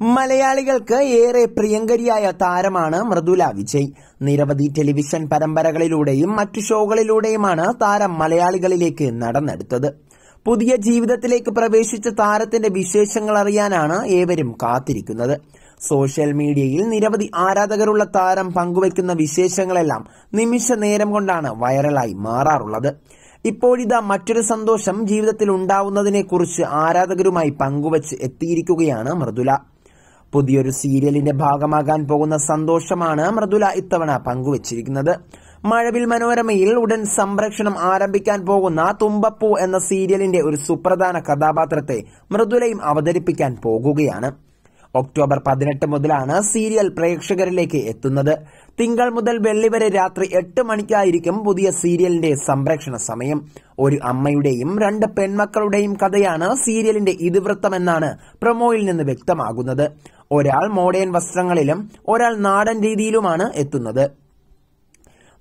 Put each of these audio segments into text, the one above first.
മലയാളികൾക്ക് ഏറെ പ്രിയങ്കരിയായ താരമാണ് മൃദുല വിജയ്. നിരവധി ടെലിവിഷൻ പരമ്പരകളിലൂടെയും മറ്റു ഷോകളിലൂടെയുമാണ് താരം മലയാളികളിലേക്ക് നടന്നെടുത്തത്. പുതിയ ജീവിതത്തിലേക്ക് പ്രവേശിച്ച താരത്തിന്റെ വിശേഷങ്ങൾ അറിയാനാണ് ഏവരും കാത്തിരിക്കുന്നത്. സോഷ്യൽ മീഡിയയിൽ നിരവധി ആരാധകരുള്ള താരം പങ്കുവയ്ക്കുന്ന വിശേഷങ്ങളെല്ലാം നിമിഷ നേരം കൊണ്ടാണ് വൈറലായി മാറാറുള്ളത്. ഇപ്പോഴിതാ മറ്റൊരു സന്തോഷം ജീവിതത്തിൽ ഉണ്ടാവുന്നതിനെക്കുറിച്ച് ആരാധകരുമായി പങ്കുവച്ച് എത്തിയിരിക്കുകയാണ് മൃദുല. പുതിയൊരു സീരിയലിന്റെ ഭാഗമാകാൻ പോകുന്ന സന്തോഷമാണ് മൃദുല ഇത്തവണ പങ്കുവച്ചിരിക്കുന്നത്. മഴവിൽ മനോരമയിൽ ഉടൻ സംരക്ഷണം ആരംഭിക്കാൻ പോകുന്ന തുമ്പപ്പൂ എന്ന സീരിയലിന്റെ ഒരു സുപ്രധാന കഥാപാത്രത്തെ മൃദുലയും അവതരിപ്പിക്കാൻ പോകുകയാണ്. ഒക്ടോബർ പതിനെട്ട് മുതലാണ് സീരിയൽ പ്രേക്ഷകരിലേക്ക് എത്തുന്നത്. തിങ്കൾ മുതൽ വെള്ളി വരെ രാത്രി എട്ട് മണിക്കായിരിക്കും പുതിയ സീരിയലിന്റെ സംപ്രേക്ഷണ സമയം. ഒരു അമ്മയുടെയും രണ്ട് പെൺമക്കളുടെയും കഥയാണ് സീരിയലിന്റെ ഇതിവൃത്തമെന്നാണ് പ്രൊമോയിൽ നിന്ന് വ്യക്തമാകുന്നത്. ഒരാൾ മോഡേൺ വസ്ത്രങ്ങളിലും ഒരാൾ നാടൻ രീതിയിലുമാണ് എത്തുന്നത്.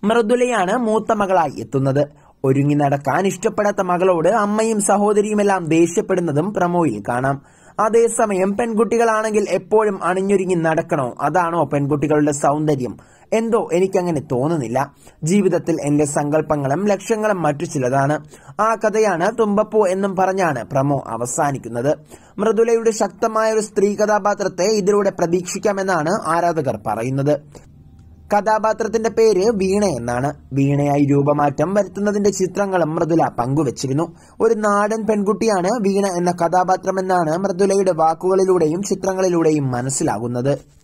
മൃദുലയാണ് മൂത്ത മകളായി എത്തുന്നത്. ഒരുങ്ങി നടക്കാൻ ഇഷ്ടപ്പെടാത്ത മകളോട് അമ്മയും സഹോദരിയുമെല്ലാം ദേഷ്യപ്പെടുന്നതും പ്രമോയിൽ കാണാം. അതേസമയം പെൺകുട്ടികളാണെങ്കിൽ എപ്പോഴും അണിഞ്ഞൊരുങ്ങി നടക്കണോ? അതാണോ പെൺകുട്ടികളുടെ സൗന്ദര്യം? എന്തോ എനിക്കങ്ങനെ തോന്നുന്നില്ല. ജീവിതത്തിൽ എന്റെ സങ്കല്പങ്ങളും ലക്ഷ്യങ്ങളും മറ്റു ചിലതാണ്. ആ കഥയാണ് തുമ്പപ്പൂ എന്നും പറഞ്ഞാണ് പ്രമോ അവസാനിക്കുന്നത്. മൃദുലയുടെ ശക്തമായ ഒരു സ്ത്രീ കഥാപാത്രത്തെ ഇതിലൂടെ പ്രതീക്ഷിക്കാമെന്നാണ് ആരാധകർ പറയുന്നത്. കഥാപാത്രത്തിന്റെ പേര് വീണ എന്നാണ്. വീണയായി രൂപമാറ്റം വരുത്തുന്നതിന്റെ ചിത്രങ്ങളും മൃദുല പങ്കുവച്ചിരുന്നു. ഒരു നാടൻ പെൺകുട്ടിയാണ് വീണ എന്ന കഥാപാത്രമെന്നാണ് മൃദുലയുടെ വാക്കുകളിലൂടെയും ചിത്രങ്ങളിലൂടെയും മനസ്സിലാകുന്നത്.